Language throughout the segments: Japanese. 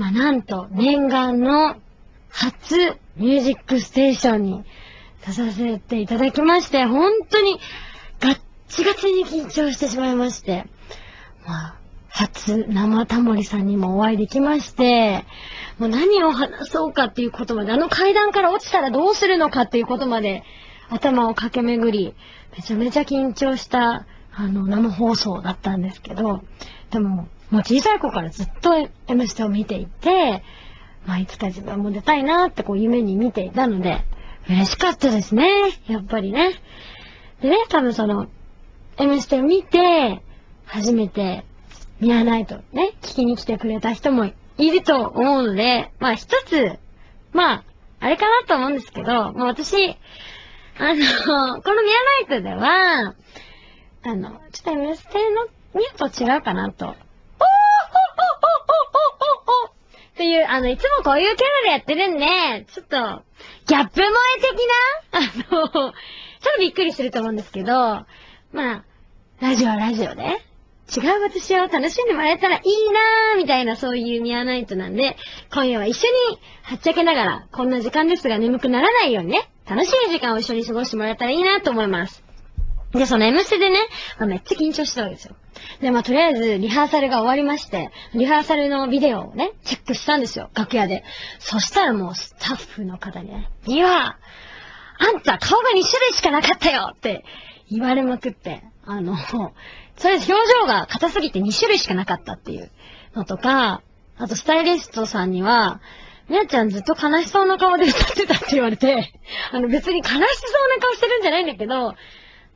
まあ、なんと、念願の初ミュージックステーションに出させていただきまして、本当にガッチガチに緊張してしまいまして、まあ、初生タモリさんにもお会いできまして、もう何を話そうかっていうことまで、あの階段から落ちたらどうするのかっていうことまで頭を駆け巡り、めちゃめちゃ緊張した、あの、生放送だったんですけど、でも、もう小さい子からずっと M ステを見ていて、まあ、いつか自分も出たいなってこう夢に見ていたので、嬉しかったですね。やっぱりね。でね、多分その、M ステを見て、初めて、ミアナイトね、聞きに来てくれた人もいると思うので、まあ一つ、まあ、あれかなと思うんですけど、まあ私、あの、このミアナイトでは、あの、ちょっと M ステのミューと違うかなと。おーほほほほほほっていう、あの、いつもこういうキャラでやってるんで、ちょっと、ギャップ萌え的な、あの、ちょっとびっくりすると思うんですけど、まあ、ラジオはラジオで、違う私を楽しんでもらえたらいいなーみたいなそういうミアナイトなんで、今夜は一緒にはっちゃけながら、こんな時間ですが眠くならないようにね、楽しい時間を一緒に過ごしてもらえたらいいなと思います。で、その M ステでね、まあ、めっちゃ緊張してたわけですよ。で、まあ、とりあえず、リハーサルが終わりまして、リハーサルのビデオをね、チェックしたんですよ、楽屋で。そしたらもう、スタッフの方にね、いや、あんた顔が2種類しかなかったよって言われまくって、あの、それ表情が硬すぎて2種類しかなかったっていうのとか、あとスタイリストさんには、みやちゃんずっと悲しそうな顔で歌ってたって言われて、あの別に悲しそうな顔してるんじゃないんだけど、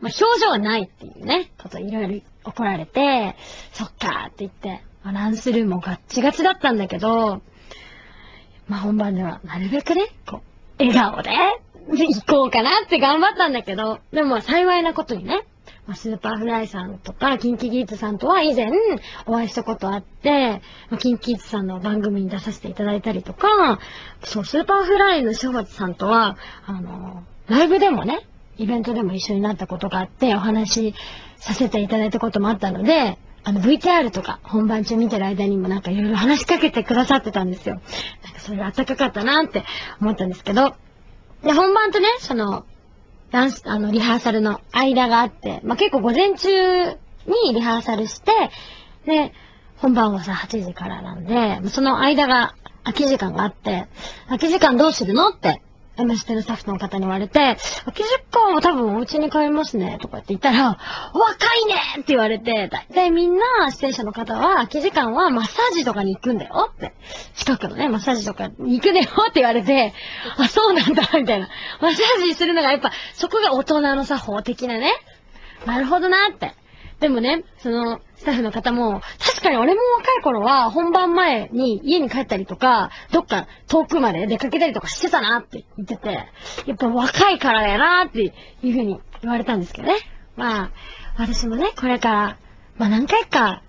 まあ、表情はないっていうね、こといろいろ怒られて、そっかーって言って、まあランスルーもガッチガチだったんだけど、まあ本番ではなるべくね、こう、笑顔で行こうかなって頑張ったんだけど、でも幸いなことにね、ま Superflyさんとか、 KinKi Kidsさんとは以前お会いしたことあって、ま KinKi Kidsさんの番組に出させていただいたりとか、そう、 Superflyの志帆さんとは、あの、ライブでもね、イベントでも一緒になったことがあって、お話しさせていただいたこともあったので、あの VTR とか本番中見てる間にもなんかいろいろ話しかけてくださってたんですよ。なんかそれが温かかったなって思ったんですけど、で、本番とね、その、ダンス、あの、リハーサルの間があって、まあ、結構午前中にリハーサルして、で、本番はさ、8時からなんで、その間が、空き時間があって、空き時間どうするのって、M ステのスタッフの方に言われて、空き時間は多分お家に帰りますね、とかって言ったら、若いねって言われて、だいたいみんな、出演者の方は、空き時間はマッサージとかに行くんだよって、近くのね、マッサージとかに行くねよって言われて、あ、そうなんだ、みたいな。マッサージするのがやっぱ、そこが大人の作法的なね。なるほどなって。でもね、その、スタッフの方も、確かに俺も若い頃は、本番前に家に帰ったりとか、どっか遠くまで出かけたりとかしてたなって言ってて、やっぱ若いからやなっていうふうに言われたんですけどね。まあ、私もね、これから、まあ何回か、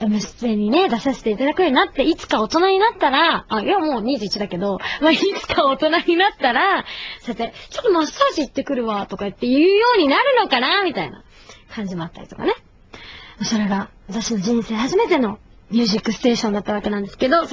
M 出演にね、出させていただくようになって、いつか大人になったら、あ、いやもう21だけど、まあいつか大人になったら、そうやって、ちょっとマッサージ行ってくるわ、とか言って言うようになるのかな、みたいな感じもあったりとかね。それが私の人生初めてのミュージックステーションだったわけなんですけど、